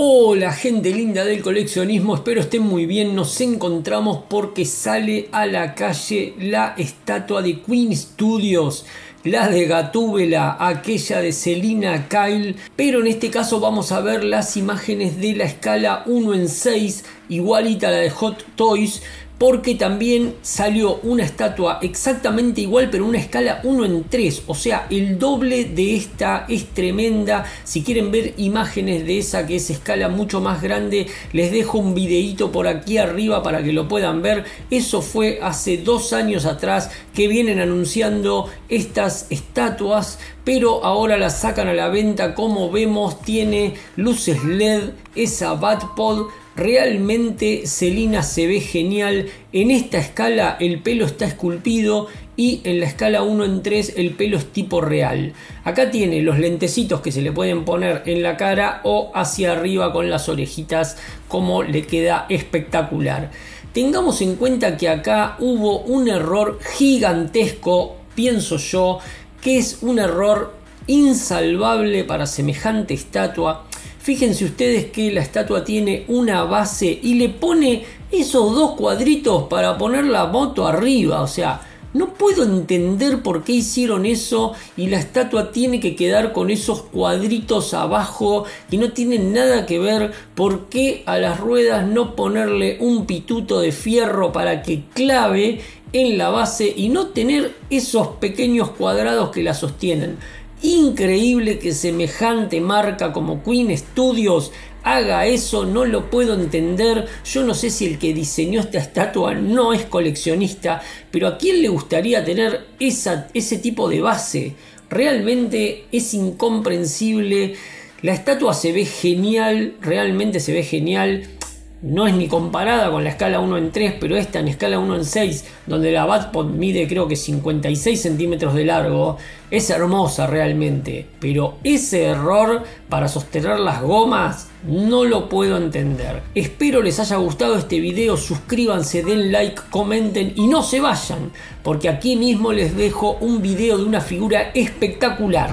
Hola gente linda del coleccionismo, espero estén muy bien. Nos encontramos porque sale a la calle la estatua de Queen Studios, la de Gatúbela, aquella de Selina Kyle, pero en este caso vamos a ver las imágenes de la escala 1 en 6, igualita a la de Hot Toys, porque también salió una estatua exactamente igual pero una escala 1 en 3 o sea el doble de esta es tremenda. Si quieren ver imágenes de esa que es escala mucho más grande les dejo un videito por aquí arriba para que lo puedan ver. Eso fue hace dos años atrás que vienen anunciando estas estatuas pero ahora las sacan a la venta como vemos tiene luces led esa batpod Realmente Celina se ve genial. En esta escala el pelo está esculpido y en la escala 1 en 3 el pelo es tipo real. Acá tiene los lentecitos que se le pueden poner en la cara o hacia arriba con las orejitas como le queda espectacular. Tengamos en cuenta que acá hubo un error gigantesco, pienso yo, que es un error insalvable para semejante estatua Fíjense ustedes que la estatua tiene una base y le pone esos dos cuadritos para poner la moto arriba. O sea, no puedo entender por qué hicieron eso y la estatua tiene que quedar con esos cuadritos abajo y no tienen nada que ver por qué a las ruedas no ponerle un pituto de fierro para que clave en la base y no tener esos pequeños cuadrados que la sostienen. Increíble que semejante marca como Queen Studios haga eso, no lo puedo entender. Yo no sé si el que diseñó esta estatua no es coleccionista, pero a quién le gustaría tener esa, ese tipo de base. Realmente es incomprensible. La estatua se ve genial, realmente se ve genial no es ni comparada con la escala 1 en 3, pero esta en escala 1 en 6, donde la Batpod mide creo que 56 centímetros de largo, es hermosa realmente. Pero ese error para sostener las gomas no lo puedo entender. Espero les haya gustado este video, suscríbanse, den like, comenten y no se vayan, porque aquí mismo les dejo un video de una figura espectacular.